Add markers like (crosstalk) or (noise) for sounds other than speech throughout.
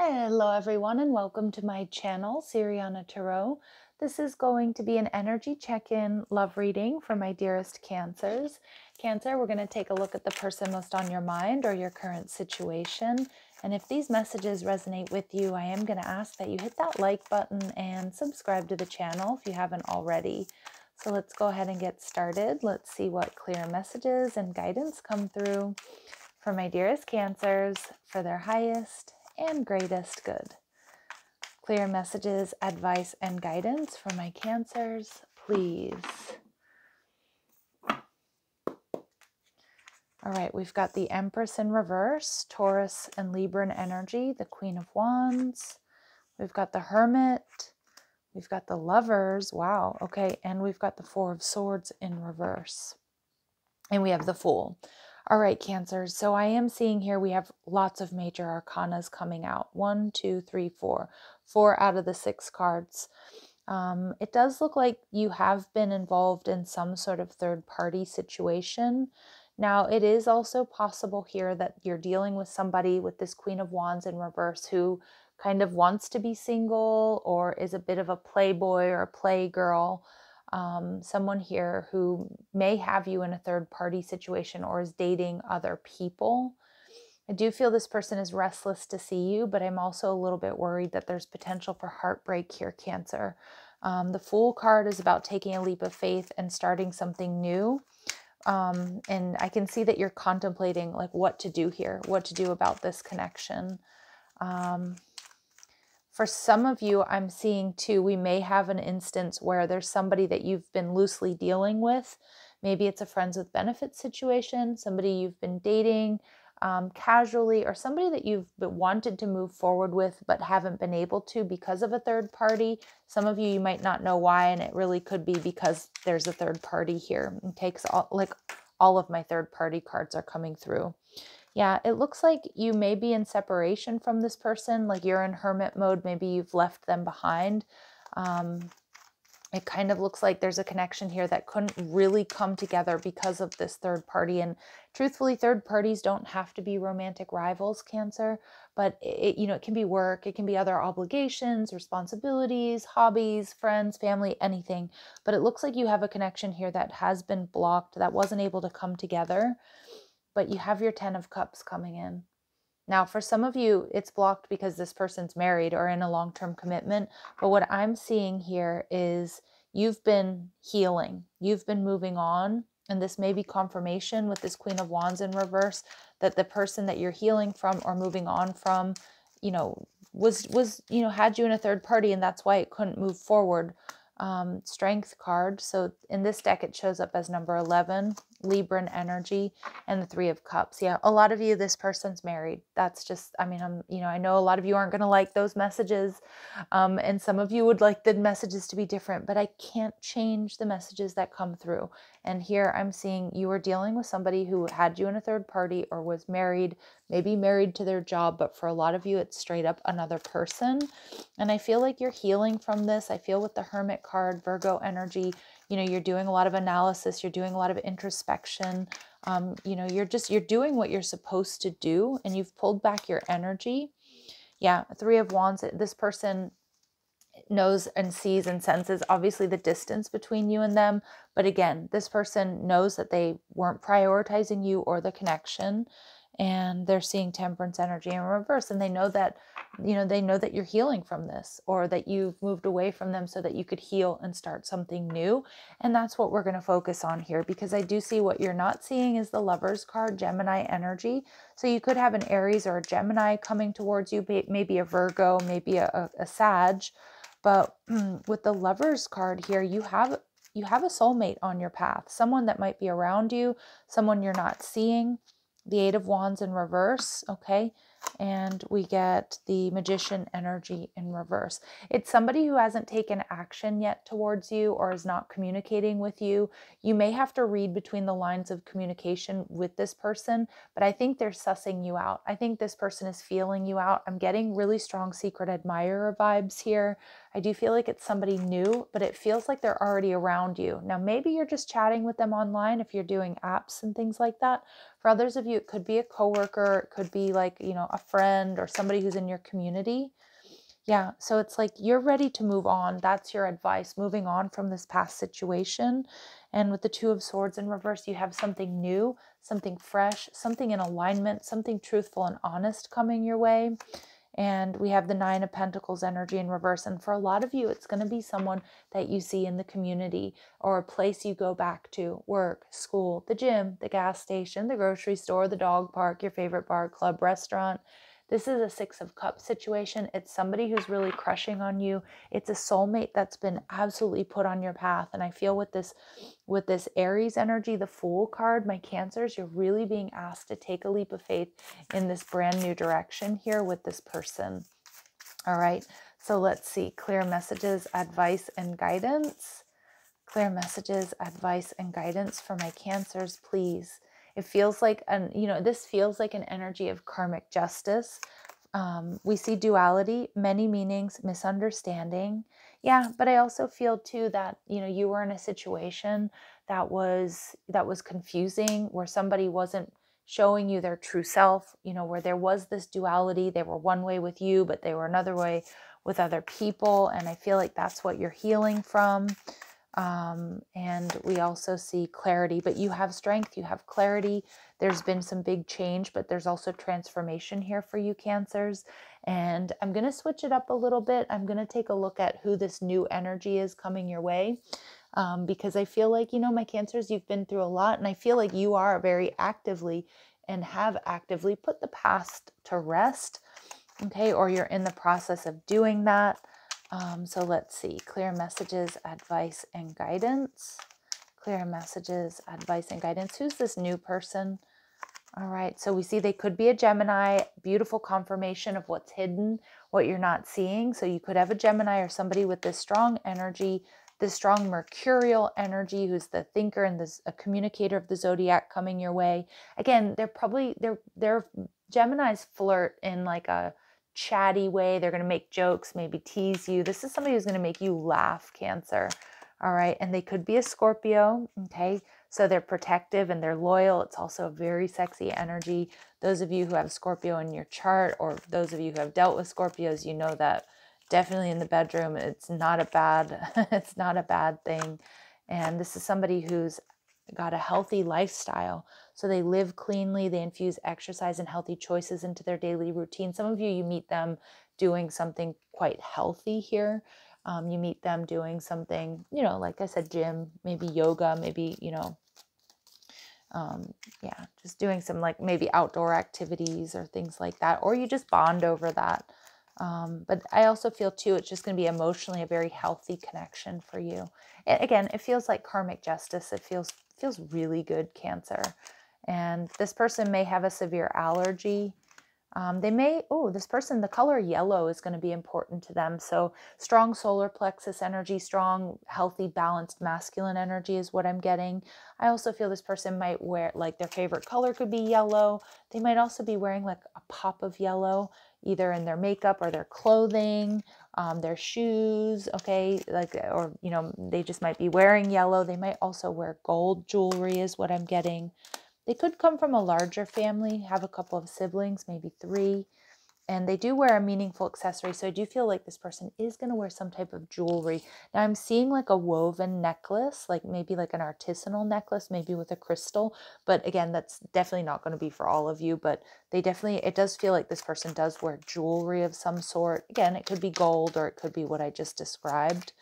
Hello, everyone, and welcome to my channel, Siriana Tarot. This is going to be an energy check in love reading for my dearest Cancers. Cancer, we're going to take a look at the person most on your mind or your current situation. And if these messages resonate with you, I am going to ask that you hit that like button and subscribe to the channel if you haven't already. So let's go ahead and get started. Let's see what clear messages and guidance come through for my dearest Cancers for their highest and greatest good. Clear messages, advice, and guidance for my cancers, please. All right, we've got the Empress in reverse, Taurus and Libra energy, the Queen of Wands. We've got the Hermit. We've got the Lovers. Wow. Okay. And we've got the Four of Swords in reverse. And we have the Fool. All right, Cancers. So I am seeing here we have lots of major arcanas coming out. One, two, three, four. Four out of the six cards. Um, it does look like you have been involved in some sort of third party situation. Now, it is also possible here that you're dealing with somebody with this Queen of Wands in reverse who kind of wants to be single or is a bit of a playboy or a playgirl um, someone here who may have you in a third party situation or is dating other people. I do feel this person is restless to see you, but I'm also a little bit worried that there's potential for heartbreak here, Cancer. Um, the Fool card is about taking a leap of faith and starting something new. Um, and I can see that you're contemplating like what to do here, what to do about this connection. Um, for some of you, I'm seeing too, we may have an instance where there's somebody that you've been loosely dealing with. Maybe it's a friends with benefits situation, somebody you've been dating um, casually, or somebody that you've wanted to move forward with but haven't been able to because of a third party. Some of you, you might not know why, and it really could be because there's a third party here. It takes all, like all of my third party cards are coming through. Yeah, it looks like you may be in separation from this person, like you're in hermit mode. Maybe you've left them behind. Um, it kind of looks like there's a connection here that couldn't really come together because of this third party. And truthfully, third parties don't have to be romantic rivals, Cancer, but it, you know, it can be work, it can be other obligations, responsibilities, hobbies, friends, family, anything. But it looks like you have a connection here that has been blocked, that wasn't able to come together but you have your 10 of cups coming in. Now, for some of you, it's blocked because this person's married or in a long term commitment. But what I'm seeing here is you've been healing, you've been moving on. And this may be confirmation with this Queen of Wands in reverse that the person that you're healing from or moving on from, you know, was, was, you know, had you in a third party and that's why it couldn't move forward. Um, strength card. So in this deck, it shows up as number 11. Libran energy and the Three of Cups. Yeah, a lot of you, this person's married. That's just, I mean, I'm, you know, I know a lot of you aren't going to like those messages, um, and some of you would like the messages to be different, but I can't change the messages that come through. And here I'm seeing you are dealing with somebody who had you in a third party or was married, maybe married to their job, but for a lot of you, it's straight up another person. And I feel like you're healing from this. I feel with the Hermit card, Virgo energy, you know you're doing a lot of analysis you're doing a lot of introspection um, you know you're just you're doing what you're supposed to do and you've pulled back your energy. Yeah three of wands this person knows and sees and senses obviously the distance between you and them but again this person knows that they weren't prioritizing you or the connection and they're seeing temperance energy in reverse and they know that you know they know that you're healing from this or that you've moved away from them so that you could heal and start something new. And that's what we're going to focus on here because i do see what you're not seeing is the lovers card gemini energy. So you could have an aries or a gemini coming towards you maybe a virgo maybe a, a, a sag but mm, with the lovers card here you have you have a soulmate on your path someone that might be around you someone you're not seeing the Eight of Wands in reverse, okay? And we get the Magician energy in reverse. It's somebody who hasn't taken action yet towards you or is not communicating with you. You may have to read between the lines of communication with this person, but I think they're sussing you out. I think this person is feeling you out. I'm getting really strong secret admirer vibes here. I do feel like it's somebody new, but it feels like they're already around you. Now, maybe you're just chatting with them online if you're doing apps and things like that. For others of you, it could be a coworker, it could be like, you a friend or somebody who's in your community. Yeah, so it's like you're ready to move on. That's your advice, moving on from this past situation. And with the Two of Swords in reverse, you have something new, something fresh, something in alignment, something truthful and honest coming your way. And we have the Nine of Pentacles energy in reverse. And for a lot of you, it's going to be someone that you see in the community or a place you go back to work, school, the gym, the gas station, the grocery store, the dog park, your favorite bar, club, restaurant. This is a Six of Cups situation. It's somebody who's really crushing on you. It's a soulmate that's been absolutely put on your path. And I feel with this with this Aries energy, the Fool card, my Cancers, you're really being asked to take a leap of faith in this brand new direction here with this person. All right. So let's see. Clear messages, advice, and guidance. Clear messages, advice, and guidance for my Cancers, please. It feels like an, you know, this feels like an energy of karmic justice. Um, we see duality, many meanings, misunderstanding. Yeah, but I also feel too that, you know, you were in a situation that was that was confusing where somebody wasn't showing you their true self, you know, where there was this duality. They were one way with you, but they were another way with other people. And I feel like that's what you're healing from. Um, and we also see clarity, but you have strength, you have clarity. There's been some big change, but there's also transformation here for you, Cancers. And I'm going to switch it up a little bit. I'm going to take a look at who this new energy is coming your way. Um, because I feel like, you know, my Cancers, you've been through a lot, and I feel like you are very actively and have actively put the past to rest. Okay, or you're in the process of doing that. Um, so let's see clear messages, advice, and guidance. Clear messages, advice, and guidance. Who's this new person? All right, so we see they could be a Gemini, beautiful confirmation of what's hidden, what you're not seeing. So you could have a Gemini or somebody with this strong energy, this strong mercurial energy, who's the thinker and this a communicator of the zodiac coming your way. Again, they're probably they're they're Geminis flirt in like a chatty way. They're going to make jokes, maybe tease you. This is somebody who's going to make you laugh, Cancer. All right. And they could be a Scorpio. Okay. So they're protective and they're loyal. It's also a very sexy energy. Those of you who have Scorpio in your chart, or those of you who have dealt with Scorpios, you know that definitely in the bedroom, it's not a bad, (laughs) it's not a bad thing. And this is somebody who's got a healthy lifestyle. So they live cleanly, they infuse exercise and healthy choices into their daily routine. Some of you, you meet them doing something quite healthy here. Um, you meet them doing something, you know, like I said, gym, maybe yoga, maybe, you know, um, yeah, just doing some like maybe outdoor activities or things like that, or you just bond over that. Um, but I also feel too, it's just going to be emotionally a very healthy connection for you. Again, it feels like karmic justice. It feels feels really good, Cancer. And this person may have a severe allergy. Um, they may, oh, this person, the color yellow is going to be important to them. So, strong solar plexus energy, strong, healthy, balanced masculine energy is what I'm getting. I also feel this person might wear, like, their favorite color could be yellow. They might also be wearing, like, a pop of yellow, either in their makeup or their clothing um, their shoes, okay, like, or, you know, they just might be wearing yellow. They might also wear gold jewelry, is what I'm getting. They could come from a larger family, have a couple of siblings, maybe three and they do wear a meaningful accessory. So I do feel like this person is going to wear some type of jewelry. Now I'm seeing like a woven necklace, like maybe like an artisanal necklace, maybe with a crystal. But again, that's definitely not going to be for all of you. But they definitely, it does feel like this person does wear jewelry of some sort. Again, it could be gold or it could be what I just described.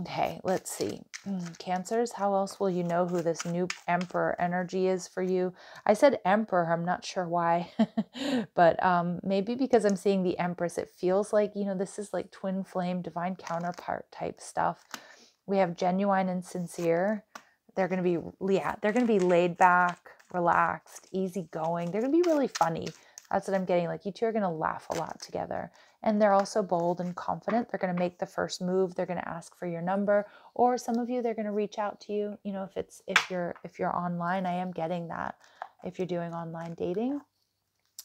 Okay, let's see. Mm, cancers, how else will you know who this new emperor energy is for you? I said emperor, I'm not sure why, (laughs) but um, maybe because I'm seeing the empress, it feels like, you know, this is like twin flame, divine counterpart type stuff. We have genuine and sincere. They're going to be, yeah, they're going to be laid back, relaxed, easygoing. They're going to be really funny. That's what I'm getting. Like you two are going to laugh a lot together and they're also bold and confident. They're going to make the first move. They're going to ask for your number, or some of you they're going to reach out to you. You know, if it's if you're if you're online, I am getting that. If you're doing online dating,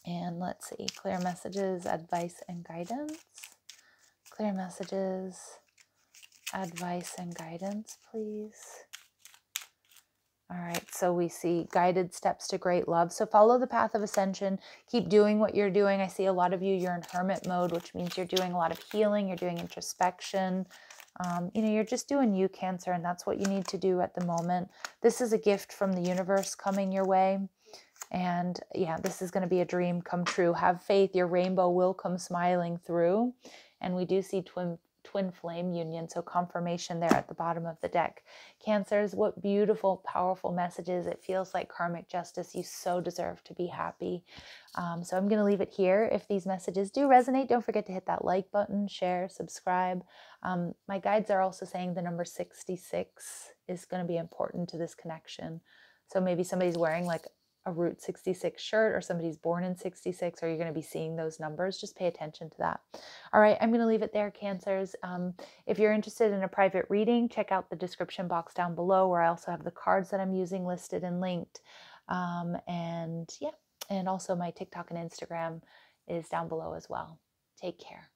and let's see, clear messages, advice, and guidance. Clear messages, advice, and guidance, please. All right, so we see guided steps to great love. So follow the path of ascension. Keep doing what you're doing. I see a lot of you, you're in hermit mode, which means you're doing a lot of healing, you're doing introspection. Um, you know, you're just doing you, Cancer, and that's what you need to do at the moment. This is a gift from the universe coming your way. And yeah, this is going to be a dream come true. Have faith, your rainbow will come smiling through. And we do see twin twin flame union. So confirmation there at the bottom of the deck. Cancers, what beautiful, powerful messages. It feels like karmic justice. You so deserve to be happy. Um, so I'm going to leave it here. If these messages do resonate, don't forget to hit that like button, share, subscribe. Um, my guides are also saying the number 66 is going to be important to this connection. So maybe somebody's wearing like a Route 66 shirt or somebody's born in 66, or you're going to be seeing those numbers. Just pay attention to that. All right, I'm going to leave it there, Cancers. Um, if you're interested in a private reading, check out the description box down below where I also have the cards that I'm using listed and linked. Um, and yeah, and also my TikTok and Instagram is down below as well. Take care.